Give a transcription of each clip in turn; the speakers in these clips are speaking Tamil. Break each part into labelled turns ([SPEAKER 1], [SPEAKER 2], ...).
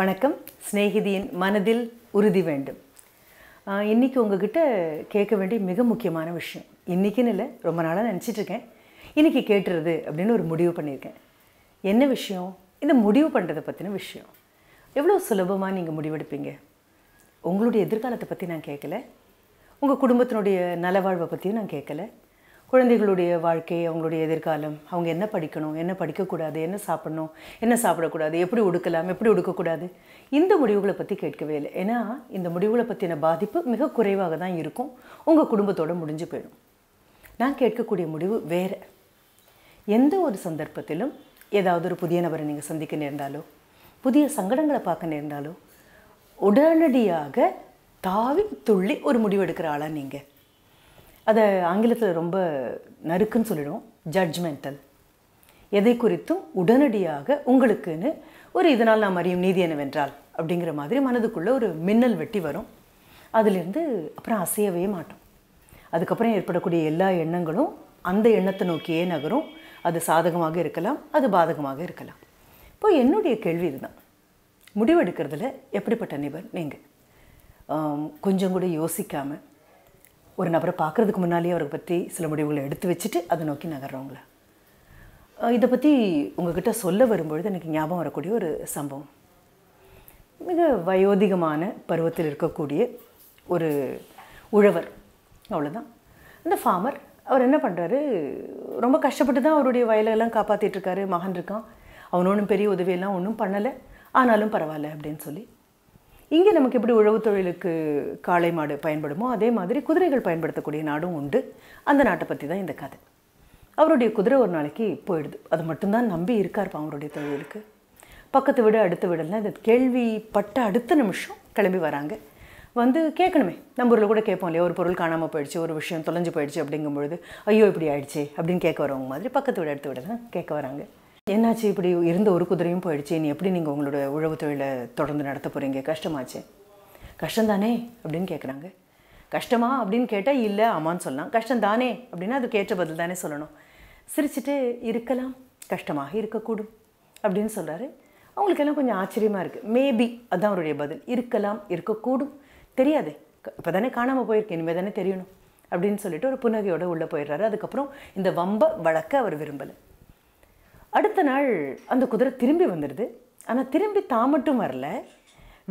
[SPEAKER 1] வணக்கம். சிநேகிதியின் மனதில் உறுதி வேண்டும். இன்றைக்கி இன்னைக்கு உங்ககிட்ட கேட்க வேண்டிய மிக முக்கியமான விஷயம். இன்றைக்கின்னு இல்லை ரொம்ப நாளாக நினச்சிட்டு இருக்கேன் இன்னைக்கு கேட்டுறது அப்படின்னு ஒரு முடிவு பண்ணியிருக்கேன். என்ன விஷயம்? இந்த முடிவு பண்ணுறதை பற்றின விஷயம். எவ்வளோ சுலபமாக நீங்கள் முடிவெடுப்பீங்க? உங்களுடைய எதிர்காலத்தை பற்றி நான் கேட்கல. உங்கள் குடும்பத்தினுடைய நலவாழ்வை பற்றியும் நான் கேட்கல. குழந்தைகளுடைய வாழ்க்கை அவங்களுடைய எதிர்காலம் அவங்க என்ன படிக்கணும் என்ன படிக்கக்கூடாது என்ன சாப்பிடணும் என்ன சாப்பிடக்கூடாது எப்படி உடுக்கலாம் எப்படி உடுக்கக்கூடாது இந்த முடிவுகளை பற்றி கேட்கவே இல்லை. ஏன்னா இந்த முடிவுகளை பற்றின பாதிப்பு மிக குறைவாக தான் இருக்கும். உங்கள் குடும்பத்தோட முடிஞ்சு போயிடும். நான் கேட்கக்கூடிய முடிவு வேறு. எந்த ஒரு சந்தர்ப்பத்திலும் ஏதாவது ஒரு புதிய நபரை நீங்கள் சந்திக்க நேர்ந்தாலோ புதிய சங்கடங்களை பார்க்க நேர்ந்தாலோ உடனடியாக தாவி துள்ளி ஒரு முடிவு எடுக்கிற ஆளாக நீங்கள் அதை ஆங்கிலத்தில் ரொம்ப நறுக்குன்னு சொல்லிடுவோம். ஜட்ஜ்மெண்டல் எதை குறித்தும் உடனடியாக உங்களுக்குன்னு ஒரு இதனால் நாம் அறியும் நீதி என்னவென்றால் அப்படிங்கிற மாதிரி மனதுக்குள்ளே ஒரு மின்னல் வெட்டி வரும். அதிலிருந்து அப்புறம் அசையவே மாட்டோம். அதுக்கப்புறம் ஏற்படக்கூடிய எல்லா எண்ணங்களும் அந்த எண்ணத்தை நோக்கியே நகரும். அது சாதகமாக இருக்கலாம் அது பாதகமாக இருக்கலாம். இப்போ என்னுடைய கேள்வி இதுதான். முடிவெடுக்கிறதுல எப்படிப்பட்ட நிபர் நீங்கள் கொஞ்சம் கூட யோசிக்காமல் ஒரு நபரை பார்க்குறதுக்கு முன்னாலேயே அவரை பற்றி சில முடிவுகளை எடுத்து வச்சுட்டு அதை நோக்கி நகர்றவங்கள. இதை பற்றி உங்ககிட்ட சொல்ல வரும்பொழுது எனக்கு ஞாபகம் வரக்கூடிய ஒரு சம்பவம். மிக வயோதிகமான பருவத்தில் இருக்கக்கூடிய ஒரு உழவர். அவ்வளோதான் இந்த ஃபார்மர் அவர் என்ன பண்ணுறாரு ரொம்ப கஷ்டப்பட்டு தான் அவருடைய வயலெல்லாம் காப்பாற்றிட்டுருக்காரு மகன் இருக்கான். அவன் பெரிய உதவியெல்லாம் ஒன்றும் பண்ணலை. ஆனாலும் பரவாயில்ல அப்படின்னு சொல்லி இங்கே நமக்கு எப்படி உழவு தொழிலுக்கு காளை மாடு பயன்படுமோ அதே மாதிரி குதிரைகள் பயன்படுத்தக்கூடிய நாடும் உண்டு. அந்த நாட்டை பற்றி தான் இந்த கதை. அவருடைய குதிரை ஒரு நாளைக்கு போயிடுது. அது மட்டும்தான் நம்பி இருக்கார் அவருடைய தொழிலுக்கு. பக்கத்து வீடு அடுத்த வீடெல்லாம் இந்த கேள்விப்பட்ட அடுத்த நிமிஷம் கிளம்பி வராங்க. வந்து கேட்கணுமே. நம்ம ஊரில் கூட கேட்போம் இல்லையா? ஒரு பொருள் காணாமல் போயிடுச்சு ஒரு விஷயம் தொலைஞ்சு போயிடுச்சு அப்படிங்கும்பொழுது ஐயோ இப்படி ஆயிடுச்சு அப்படின்னு கேட்க வரவங்க மாதிரி பக்கத்து வீடு அடுத்த வீடு தான் கேட்க வராங்க. என்னாச்சு? இப்படி இருந்த ஒரு குதிரையும் போயிடுச்சு. நீ எப்படி நீங்கள் உங்களோட உழவு தொழிலை தொடர்ந்து நடத்த போகிறீங்க கஷ்டமாச்சு. கஷ்டம் தானே அப்படின்னு கேட்குறாங்க கஷ்டமா அப்படின்னு கேட்டால் இல்லை ஆமான்னு சொல்லலாம். கஷ்டம் தானே அப்படின்னா அதுக்கு ஏற்ற பதில் தானே சொல்லணும். சிரிச்சுட்டு இருக்கலாம். கஷ்டமாக இருக்கக்கூடும் அப்படின்னு சொல்கிறாரு அவங்களுக்கெல்லாம் கொஞ்சம் ஆச்சரியமாக இருக்குது மேபி அதுதான் அவருடைய பதில். இருக்கலாம் இருக்கக்கூடும். தெரியாது. இப்போ தானே காணாமல் போயிருக்கு. இனிமேல் தானே தெரியணும் அப்படின்னு சொல்லிட்டு ஒரு புன்னகையோடு உள்ளே போயிடுறாரு. அதுக்கப்புறம் இந்த வம்ப வழக்க அவர் விரும்பலை. அடுத்த நாள் அந்த குதிரை திரும்பி வந்துடுது. ஆனால் திரும்பி தான் மட்டும் வரல.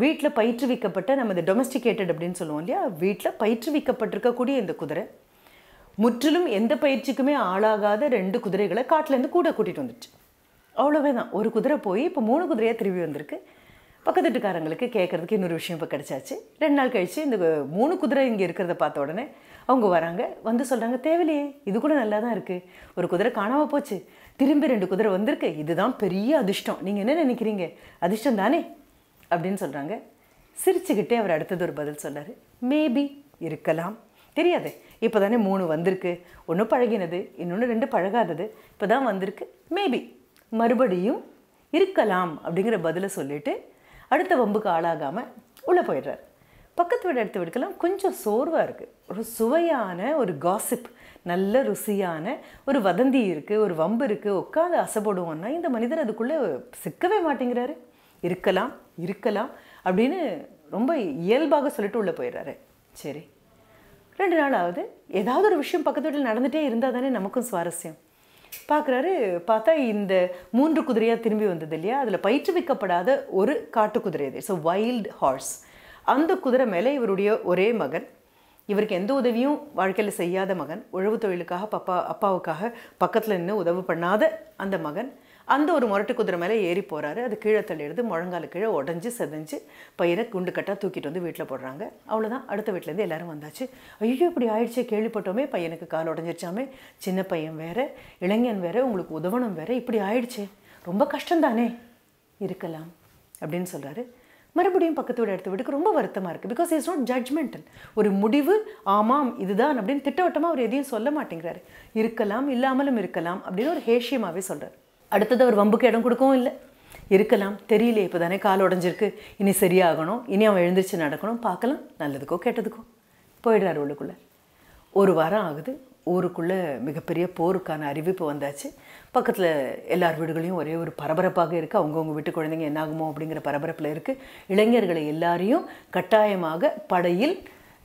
[SPEAKER 1] வீட்டில் பயிற்றுவிக்கப்பட்ட நம்ம இந்த டொமஸ்டிகேட்டட் அப்படின்னு சொல்லுவோம் இல்லையா? வீட்டில் பயிற்றுவிக்கப்பட்டிருக்கக்கூடிய இந்த குதிரை. முற்றிலும் எந்த பயிற்சிக்குமே ஆளாகாத ரெண்டு குதிரைகளை காட்டிலேருந்து கூட கூட்டிகிட்டு வந்துடுச்சு அவ்வளோவே தான். ஒரு குதிரை போய் இப்போ மூணு குதிரையாக திரும்பி வந்திருக்கு. பக்கத்து வீட்டுக்காரங்களுக்கு கேட்குறதுக்கு இன்னொரு விஷயம் இப்போ கிடச்சாச்சு. ரெண்டு நாள் கழித்து இந்த மூணு குதிரை இங்கே இருக்கிறத பார்த்த உடனே அவங்க வராங்க. வந்து சொல்கிறாங்க தேவையில்லையே இது கூட நல்லா தான் இருக்குது ஒரு குதிரை காணாமல் போச்சு. திரும்பி ரெண்டு குதிரை வந்திருக்கு. இதுதான் பெரிய அதிர்ஷ்டம். நீங்கள் என்ன நினைக்கிறீங்க? அதிர்ஷ்டம் தானே? அப்படின்னு சொல்கிறாங்க சிரிச்சுக்கிட்டே அவர் அடுத்தது ஒரு பதில் சொன்னார். மேபி இருக்கலாம். தெரியாது. இப்போ தானே மூணு வந்திருக்கு. ஒன்று பழகினது இன்னொன்று ரெண்டு பழகாதது. இப்போ தான் வந்திருக்கு. மேபி மறுபடியும் இருக்கலாம் அப்படிங்கிற பதிலை சொல்லிவிட்டு அடுத்த வம்புக்கு ஆளாகாமல் உள்ளே போயிடுறார். பக்கத்து வீடு அடுத்த வீடுக்கெல்லாம் கொஞ்சம் சோர்வாக இருக்குது ஒரு சுவையான ஒரு காசிப் நல்ல ருசியான ஒரு வதந்தி இருக்குது ஒரு வம்பு இருக்குது உட்காந்து அசைப்படுவோம்னா இந்த மனிதர் அதுக்குள்ளே சிக்கவே மாட்டேங்கிறாரு. இருக்கலாம் இருக்கலாம் அப்படின்னு ரொம்ப இயல்பாக சொல்லிட்டு உள்ளே போயிடுறாரு. சரி. ரெண்டு நாளாவது ஏதாவது ஒரு விஷயம் பக்கத்து வீட்டில் நடந்துகிட்டே இருந்தால் தானே நமக்கும் சுவாரஸ்யம். பார்க்குறாரு பார்த்தா இந்த மூன்று குதிரையாக திரும்பி வந்தது இல்லையா? அதில் பயிற்றுவிக்கப்படாத ஒரு காட்டு குதிரை இது ஸோ வைல்டு ஹார்ஸ் அந்த குதிரை மேலே இவருடைய ஒரே மகன் இவருக்கு எந்த உதவியும் வாழ்க்கையில் செய்யாத மகன். உழவு தொழிலுக்காக பப்பா அப்பாவுக்காக பக்கத்தில் நின்று உதவி பண்ணாத அந்த மகன். அந்த ஒரு முரட்டு குதிரை மேலே ஏறி போகிறாரு அது கீழே தள்ளிடுது. முழங்கால கீழே உடஞ்சி செதஞ்சு பயிரை குண்டு கட்டாக தூக்கிட்டு வந்து வீட்டில் போடுறாங்க. அவ்வளோதான் அடுத்த வீட்டிலேருந்து எல்லாரும் வந்தாச்சு. ஐயோ இப்படி ஆயிடுச்சே கேள்விப்பட்டோமே. பையனுக்கு கால் உடஞ்சிருச்சாமே. சின்ன பையன் வேறு இளைஞன் வேறு உங்களுக்கு உதவணும் வேறு. இப்படி ஆயிடுச்சே. ரொம்ப கஷ்டம்தானே? இருக்கலாம் அப்படின்னு சொல்கிறாரு மறுபடியும் பக்கத்து வீடு எடுத்து வீட்டுக்கு ரொம்ப வருத்தமாக இருக்குது பிகாஸ் இட்ஸ் நாட் ஜட்ஜ்மெண்டல் ஒரு முடிவு ஆமாம் இதுதான் அப்படின்னு திட்டவட்டமாக அவர் எதையும் சொல்ல மாட்டேங்கிறாரு. இருக்கலாம் இல்லாமலும் இருக்கலாம் அப்படின்னு ஒரு ஹேஷியமாகவே சொல்கிறார் அடுத்தது அவர் வம்புக்கு இடம் கொடுக்கவும் இல்லை. இருக்கலாம் தெரியல இப்போ தானே கால் உடஞ்சிருக்கு. இனி சரியாகணும் இனி அவன் எழுந்திரிச்சு நடக்கணும் பார்க்கலாம் நல்லதுக்கோ கெட்டதுக்கோ. போயிடுறாரு உள்ளுக்குள்ளே. ஒரு வாரம் ஆகுது. ஊருக்குள்ளே மிகப்பெரிய போருக்கான அறிவிப்பு வந்தாச்சு. பக்கத்தில் எல்லார் வீடுகளையும் ஒரே ஒரு பரபரப்பாக இருக்குது அவங்கவுங்க வீட்டு குழந்தைங்க என்னாகுமோ அப்படிங்கிற பரபரப்பில் இருக்குது இளைஞர்களை எல்லாரையும் கட்டாயமாக படையில்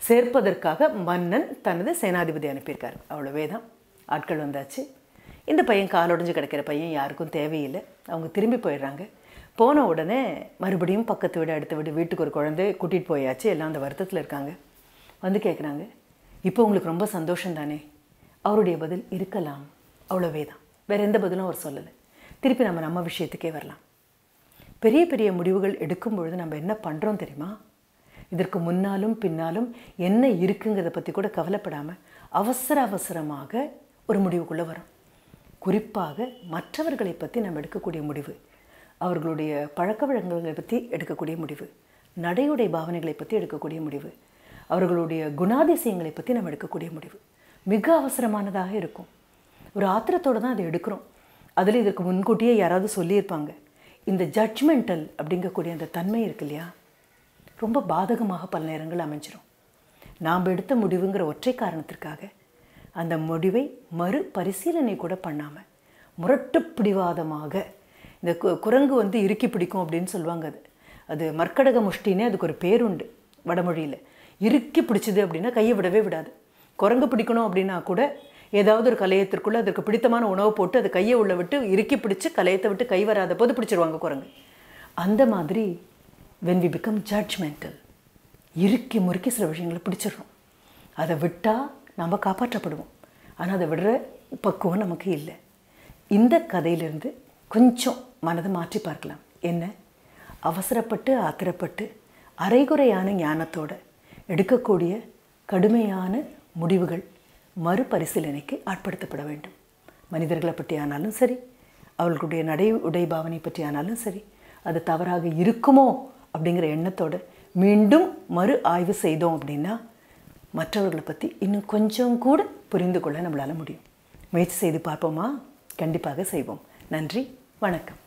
[SPEAKER 1] சேர்ப்பதற்காக மன்னன் தனது சேனாதிபதி அனுப்பியிருக்காரு. அவ்வளோவே தான். ஆட்கள் வந்தாச்சு. இந்த பையன் காலொடைஞ்சு கிடக்கிற பையன் யாருக்கும் தேவையில்லை. அவங்க திரும்பி போயிடுறாங்க. போன உடனே மறுபடியும் பக்கத்து வீடு அடுத்த வீடு வீட்டுக்கு ஒரு குழந்தை கூட்டிகிட்டு போயாச்சு. எல்லாம் அந்த வருத்தத்தில் இருக்காங்க. வந்து கேட்குறாங்க இப்போ உங்களுக்கு ரொம்ப சந்தோஷம் தானே அவருடைய பதில் இருக்கலாம். அவ்வளோவே தான் வேறு எந்த பதிலும் அவர் சொல்லலை. திருப்பி நம்ம நம்ம விஷயத்துக்கே வரலாம். பெரிய பெரிய முடிவுகள் எடுக்கும் பொழுது நம்ம என்ன பண்ணுறோம் தெரியுமா? இதற்கு முன்னாலும் பின்னாலும் என்ன இருக்குங்கிறத பற்றி கூட கவலைப்படாமல் அவசர அவசரமாக ஒரு முடிவுக்குள்ளே வரும். குறிப்பாக மற்றவர்களை பற்றி நம்ம எடுக்கக்கூடிய முடிவு அவர்களுடைய பழக்க வழக்கங்களை பற்றி எடுக்கக்கூடிய முடிவு நடையுடை பாவனைகளை பற்றி எடுக்கக்கூடிய முடிவு அவர்களுடைய குணாதிசயங்களை பற்றி நம்ம எடுக்கக்கூடிய முடிவு. மிக அவசரமானதாக இருக்கும். ஒரு ஆத்திரத்தோடு தான் அதை எடுக்கிறோம். அதில் இதற்கு முன்கூட்டியே யாராவது சொல்லியிருப்பாங்க. இந்த ஜட்ஜ்மெண்டல் அப்படிங்கக்கூடிய அந்த தன்மை இருக்கு இல்லையா? ரொம்ப பாதகமாக பல நேரங்கள் அமைஞ்சிரும். நாம் எடுத்த முடிவுங்கிற ஒற்றை காரணத்திற்காக அந்த முடிவை மறு பரிசீலனை கூட பண்ணாமல் முரட்டு பிடிவாதமாக இந்த கு- குரங்கு வந்து இறுக்கி பிடிக்கும் அப்படின்னு சொல்லுவாங்க அது. அது மர்க்கடக முஷ்டினே அதுக்கு ஒரு பேருண்டு வடமொழியில். இறுக்கி பிடிச்சிது அப்படின்னா கையை விடவே விடாது. குரங்கு பிடிக்கணும் அப்படின்னா கூட ஏதாவது ஒரு கலையத்திற்குள்ளே அதற்கு பிடித்தமான உணவு போட்டு அது கையை உள்ள விட்டு இறுக்கி பிடிச்சி கலையத்தை விட்டு கை வராத போது பிடிச்சிருவாங்க குரங்கு. அந்த மாதிரி வென் வி பிகம் ஜட்ஜ்மெண்டல் இறுக்கி முறுக்கி சில விஷயங்களை பிடிச்சிடுறோம். அதை விட்டால் நம்ம காப்பாற்றப்படுவோம். ஆனால் அதை விடுற பக்குவம் நமக்கு இல்லை. இந்த கதையிலிருந்து கொஞ்சம் மனதை மாற்றி பார்க்கலாம். என்ன? அவசரப்பட்டு ஆத்திரப்பட்டு அரைகுறையான ஞானத்தோட எடுக்கக்கூடிய கடுமையான முடிவுகள் மறுபரிசீலனைக்கு ஆட்படுத்தப்பட வேண்டும். மனிதர்களை பற்றி ஆனாலும் சரி அவர்களுடைய நடை உடை பாவனை பற்றி ஆனாலும் சரி அது தவறாக இருக்குமோ அப்படிங்கிற எண்ணத்தோடு மீண்டும் மறு ஆய்வு செய்தோம் அப்படின்னா மற்றவர்களை பற்றி இன்னும் கொஞ்சம் கூட புரிந்து கொள்ள நம்மளால் முடியும். முயற்சி செய்து பார்ப்போமா? கண்டிப்பாக செய்வோம். நன்றி வணக்கம்.